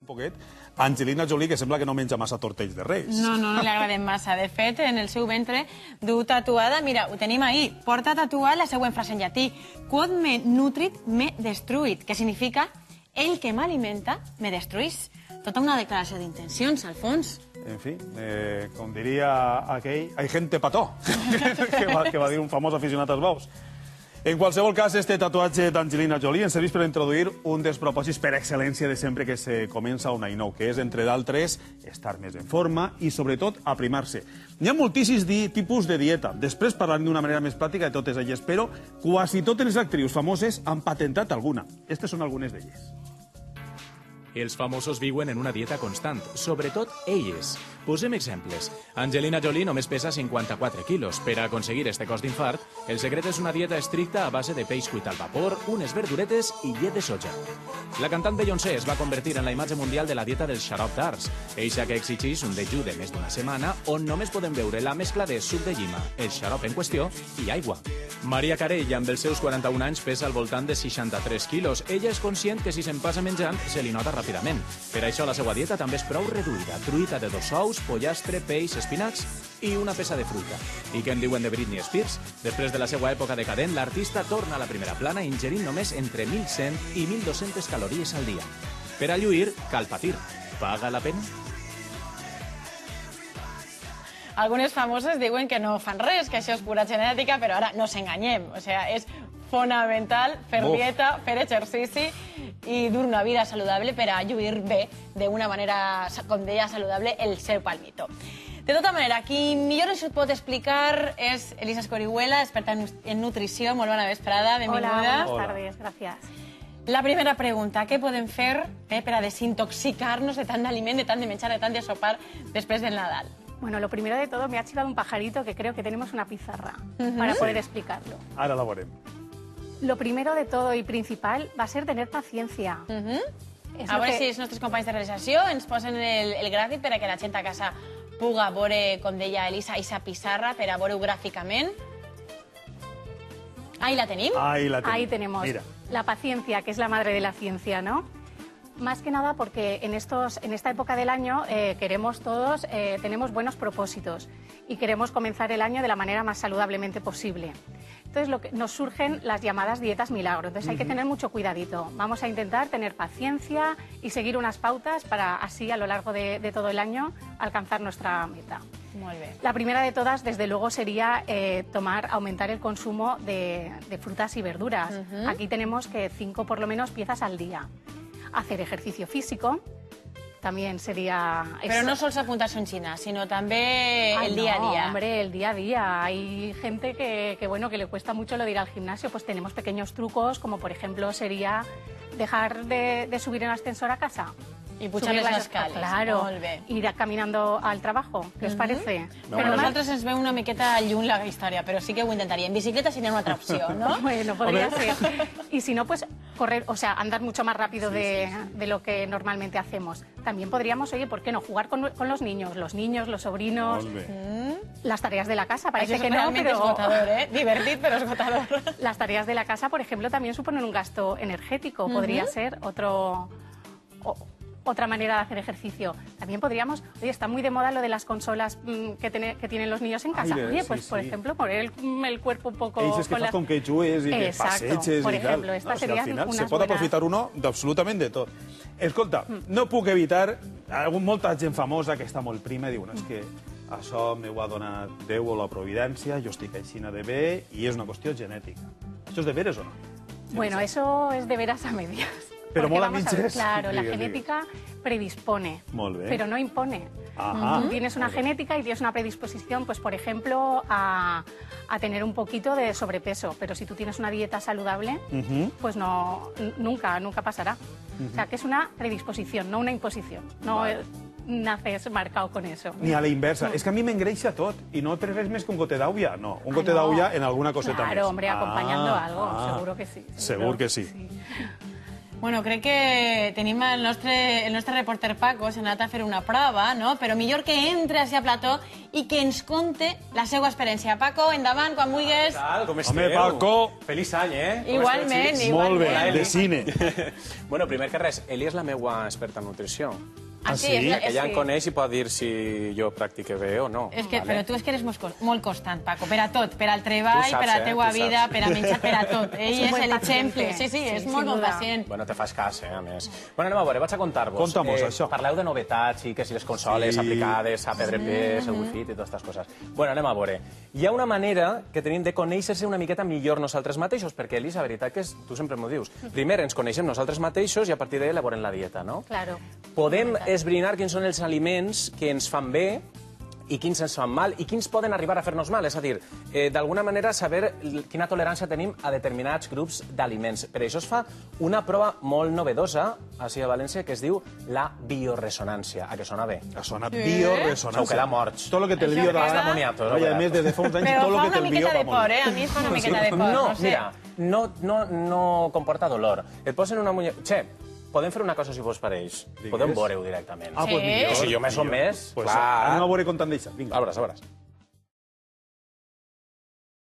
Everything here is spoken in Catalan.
un poquet, Angelina Jolie, que sembla que no menja massa tortells de reis. No, no, no li agraden massa. De fet, en el seu ventre du tatuada, mira, ho tenim ahir, porta tatuada la següent frase en llatí, quod me nutrit me destruït, que significa el que m'alimenta me destruís. Tota una declaració d'intencions, al fons. En fi, eh, com diria aquell, hay gente pató, que, va, que va dir un famós aficionat als bous. En qualsevol cas, este tatuatge d'Angelina Jolie ens serveix per introduir un dels propòsits per excel·lència de sempre que se comença un any nou, que és, entre d'altres, estar més en forma i, sobretot, aprimar-se. Hi ha moltíssims tipus de dieta. Després parlarem d'una manera més pràctica de totes elles, però quasi totes les actrius famoses han patentat alguna. Aquestes són algunes d'elles. Els famosos viuen en una dieta constant, sobretot elles. Posem exemples. Angelina Jolie només pesa 54 quilos. Per a aconseguir este cos d'infart, el secret és una dieta estricta a base de peix cuit al vapor, unes verduretes i llet de soja. La cantant Beyoncé es va convertir en la imatge mundial de la dieta dels xarop d'arts, eixa que exigeix un dejú de més d'una setmana on només podem veure la mescla de suc de llima, el xarop en qüestió i aigua. Maria Carey, amb els seus 41 anys, pesa al voltant de 63 quilos. Ella és conscient que si se'n passa menjant, se li nota ràpidament. Per això la seva dieta també és prou reduïda. Truita de dos ous, pollastre, peix, espinacs i una peça de fruita. I què en diuen de Britney Spears? Després de la seva època decadent, l'artista torna a la primera plana ingerint només entre 1.100 i 1.200 calories al dia. Per a lluir, cal patir. Paga la pena? Algunes famoses diuen que no fan res, que això és pura genètica, però ara no s'enganyem. O sea, és fonamental fer Uf. dieta, fer exercici i dur una vida saludable per a lluir bé d'una manera, com deia, saludable el seu palmito. De tota manera, qui millor ens ho pot explicar és Elisa Escorihuela, experta en nu- en nutrició. Molt bona vesprada, benvinguda. Hola, buenas tardes, gracias. La primera pregunta, què podem fer eh, per a desintoxicar-nos de tant d'aliment, de tant de menjar, de tant de sopar després del Nadal? Bueno, lo primero de todo, me ha chivado un pajarito que creo que tenemos una pizarra para poder explicarlo. Ara la veurem. Lo primero de todo y principal va a ser tener paciencia. Mhm. És A veure que- si els nostres companys de realització ens posen el, el gràfic per a que la gent a casa puga veure, com deia Elisa, aquesta pissarra per a veure-ho gràficament. Ahí la tenim. Ahí la tenim. Ahí tenemos Mira. la paciencia, que es la madre de la ciencia, ¿no? Más que nada porque en, estos, en esta época del año eh, queremos todos, eh, tenemos buenos propósitos y queremos comenzar el año de la manera más saludablemente posible. Entonces lo que, nos surgen las llamadas dietas milagro, entonces hay que tener mucho cuidadito. Vamos a intentar tener paciencia y seguir unas pautas para así a lo largo de, de todo el año alcanzar nuestra meta. Molt bé. La primera de todas, desde luego, sería eh, tomar, aumentar el consumo de, de frutas y verduras. Aquí tenemos que cinco por lo menos piezas al día. Hacer ejercicio físico también sería... Però eso. no sols apuntar-se en Xina, sinó també Ay, el no, a dia. Hombre, el día a día. Hay gente que, que, bueno, que le cuesta mucho lo de ir al gimnasio. Pues tenemos pequeños trucos, como por ejemplo sería dejar de, de subir en ascensor a casa. I pujar les las escales. Claro. Molt bé. Ir caminando al trabajo. ¿Qué os parece? Però a más- nosaltres ens veu una miqueta lluny la història, però sí que ho intentaria. En bicicleta seria una altra opció, no? Bueno, podría ser. Y si no, pues correr, o sea, andar mucho más rápido de, de lo que normalmente hacemos. También podríamos, oye, ¿por qué no? Jugar con, con los niños, los niños, los sobrinos, Molt bé. las tareas de la casa. Parece Això és que no, realment pero esgotador, eh? Divertit, però esgotador. las tareas de la casa, por ejemplo, también suponen un gasto energético. Podría ser otro... o- otra manera de hacer ejercicio. También podríamos, oye, está muy de moda lo de las consolas mm, que, tiene- que tienen los niños en casa. Ai, de- oye, sí, pues por sí. ejemplo, poner el, el cuerpo un poco... És que con las- com que jugues i que Exacto. passeges Por i ejemplo, tal. estas o sigui, serían al final se pot buenas- aprofitar uno d'absolutament de tot. Escolta, no puc evitar... Algun, molta gent famosa que està molt prima i diu, no, és que això m'ho ha donat Déu o la Providència, jo estic aixina de bé i és una qüestió genètica. Això és de veres o no? Bueno, eso es de veras a medias. Pero Porque mola vamos a ver, mitges. Claro, la genética predispone, Molt bé. pero no impone. Ajá. Tú tienes una genética y tienes una predisposición, pues por ejemplo, a, a tener un poquito de sobrepeso, pero si tú tienes una dieta saludable, Ujú. pues no, n- nunca, nunca pasará. O sea, que es una predisposición, no una imposición. No Vale. eh, naces marcado con eso. Ni a la inversa. És que a mi m'engreixa tot i no per res més que un gote d'aulla. No, un gote Ah, no. d'aulla en alguna coseta més. Claro, hombre, acompañando Ah, algo, ah. seguro que sí. Segur que sí. Bueno, crec que tenim el nostre, el nostre reporter Paco, s'ha anat a fer una prova, no? Però millor que entre hacia plató i que ens conte la seva experiència. Paco, endavant, quan vulguis. tal? Com esteu? Home, Paco. Feliç any, eh? Igualment, esteu, Molt bé, igualment. de cine. bueno, primer que res, Eli és la meva experta en nutrició. Ah, sí? la- Que ja sí. em coneix i pot dir si jo practique bé o no. És que, vale? però tu és que eres molt, constant, Paco, per a tot, per al treball, saps, per a la eh? teua Tu vida, per a menjar, per a tot. Ell és l'exemple. Sí, sí, és Sí, molt bon pacient. Bueno, te fas cas, eh, a més. Bueno, anem a veure, vaig a contar-vos. Conta-mos, això. Parleu de novetats, i que si les consoles Sí. aplicades, a P3P, el Wi-Fi i totes aquestes coses. Bueno, anem a veure. Hi ha una manera que tenim de conèixer-se una miqueta millor nosaltres mateixos, perquè, Elis, la veritat que és, tu sempre m'ho dius. Primer ens coneixem nosaltres mateixos i a partir d'ahir elaborem la dieta, no? Claro. Podem esbrinar quins són els aliments que ens fan bé i quins ens fan mal i quins poden arribar a fer-nos mal. És a dir, eh, d'alguna manera saber quina tolerància tenim a determinats grups d'aliments. Per això es fa una prova molt novedosa així a València que es diu la bioresonància. A que sona bé? Ha sonat bioresonància. S'ho queda morts. Tot el que té el Això bio queda- davant. Moniatos, Vaja, a no? més, des de fa uns anys, Però tot fa el que té una el bio miqueta de por, eh? A mi es fa una miqueta de por. No, no sé. mira, no, no, no comporta dolor. Et posen una muñeca... Che, podem fer una cosa si vos pareix. Podem veure-ho directament. Ah, pues millor. Si jo més o més, Pues clar. anem a veure com t'han deixat. Vinga. A veure, a veure.